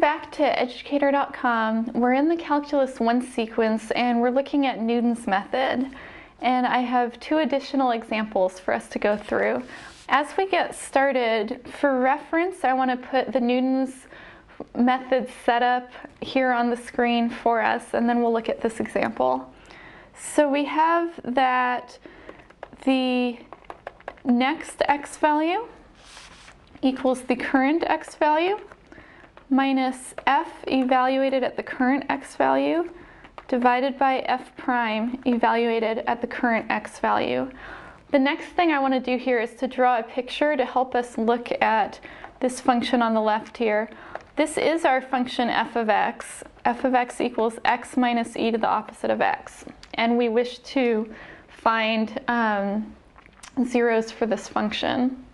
back to educator.com. We're in the Calculus 1 sequence and we're looking at Newton's method. And I have two additional examples for us to go through. As we get started, for reference, I want to put the Newton's method set up here on the screen for us, and then we'll look at this example. So we have that the next x value equals the current x value minus f evaluated at the current x value divided by f prime evaluated at the current x value. The next thing I want to do here is to draw a picture to help us look at this function on the left here. This is our function f of x. f of x equals x minus e to the opposite of x. And we wish to find um, zeros for this function.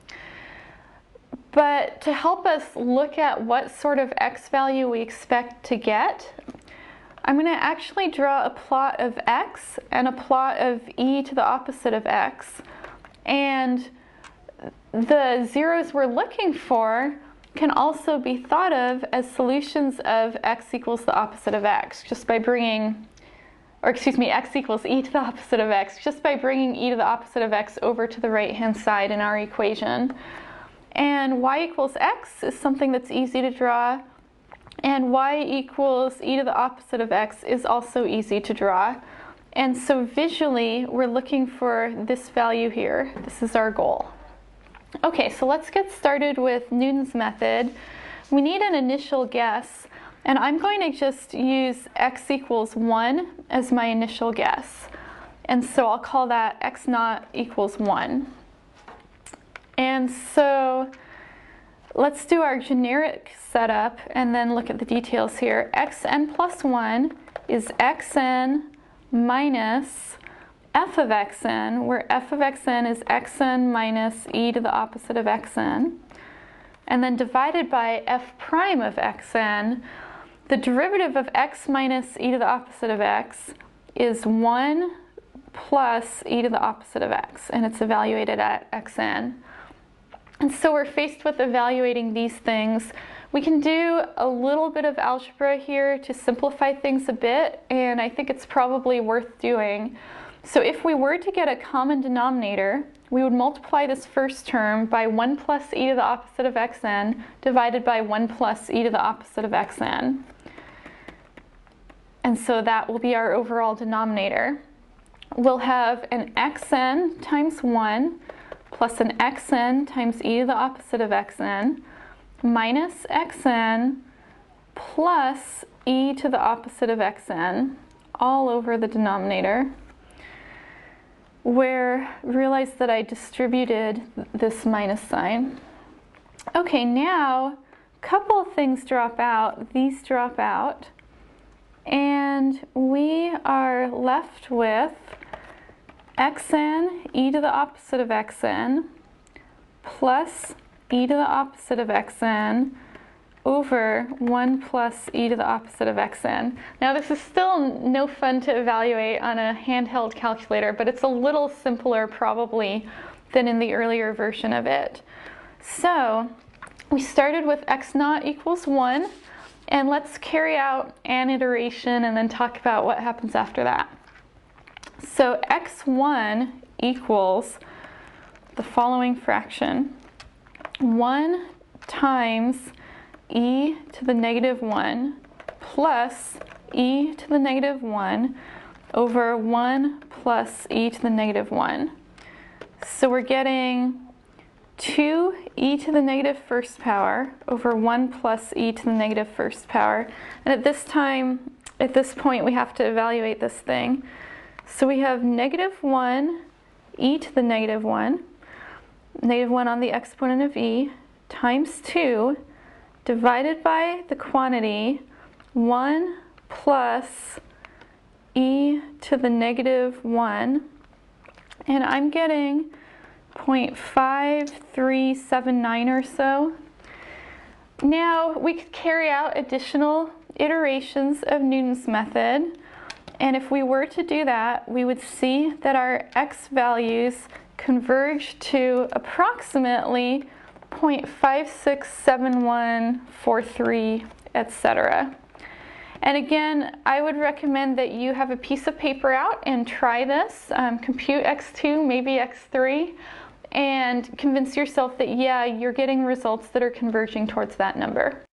But to help us look at what sort of x value we expect to get, I'm going to actually draw a plot of x and a plot of e to the opposite of x. And the zeros we're looking for can also be thought of as solutions of x equals the opposite of x, just by bringing, or excuse me, x equals e to the opposite of x, just by bringing e to the opposite of x over to the right-hand side in our equation. And y equals x is something that's easy to draw. And y equals e to the opposite of x is also easy to draw. And so visually, we're looking for this value here. This is our goal. Okay, so let's get started with Newton's method. We need an initial guess, and I'm going to just use x equals 1 as my initial guess. And so I'll call that x naught equals 1. And so let's do our generic setup and then look at the details here. xn plus 1 is xn minus f of xn, where f of xn is xn minus e to the opposite of xn. And then divided by f prime of xn, the derivative of x minus e to the opposite of x is 1 plus e to the opposite of x, and it's evaluated at xn. And so we're faced with evaluating these things. We can do a little bit of algebra here to simplify things a bit, and I think it's probably worth doing. So if we were to get a common denominator, we would multiply this first term by 1 plus e to the opposite of xn divided by 1 plus e to the opposite of xn. And so that will be our overall denominator. We'll have an xn times 1 plus an xn times e to the opposite of xn minus xn plus e to the opposite of xn all over the denominator where realize that I distributed this minus sign. Okay, now a couple of things drop out. These drop out. And we are left with xn e to the opposite of xn plus e to the opposite of xn over 1 plus e to the opposite of xn. Now this is still no fun to evaluate on a handheld calculator, but it's a little simpler probably than in the earlier version of it. So we started with x naught equals 1, and let's carry out an iteration and then talk about what happens after that. So x1 equals the following fraction. 1 times e to the negative 1 plus e to the negative 1 over 1 plus e to the negative 1. So we're getting 2 e to the negative first power over 1 plus e to the negative first power. And at this time, at this point, we have to evaluate this thing. So we have negative 1 e to the negative 1, negative 1 on the exponent of e, times 2, divided by the quantity 1 plus e to the negative 1. And I'm getting 0.5379 or so. Now we could carry out additional iterations of Newton's method. And if we were to do that, we would see that our x values converge to approximately 0.567143 etc. And again, I would recommend that you have a piece of paper out and try this. Um, compute x2, maybe x3, and convince yourself that, yeah, you're getting results that are converging towards that number.